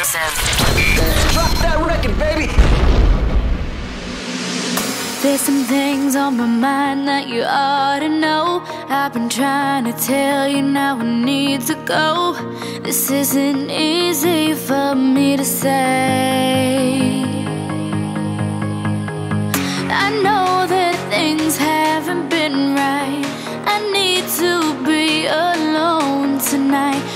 exclusive. Drop that record, baby. There's some things on my mind that you ought to know. I've been trying to tell you now I need to go. This isn't easy for me to say. I know that things haven't been right. I need to be alone tonight.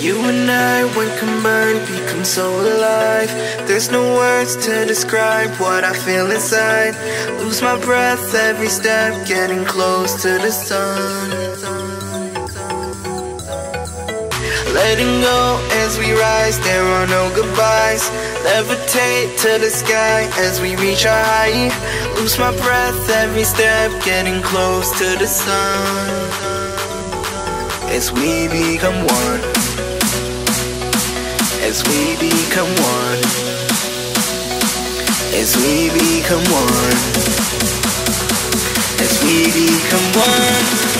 You and I, when combined, become so alive. There's no words to describe what I feel inside. Lose my breath every step, getting close to the sun. Letting go as we rise, there are no goodbyes. Levitate to the sky as we reach our height. Lose my breath every step, getting close to the sun. As we become one. As we become one. As we become one. As we become one.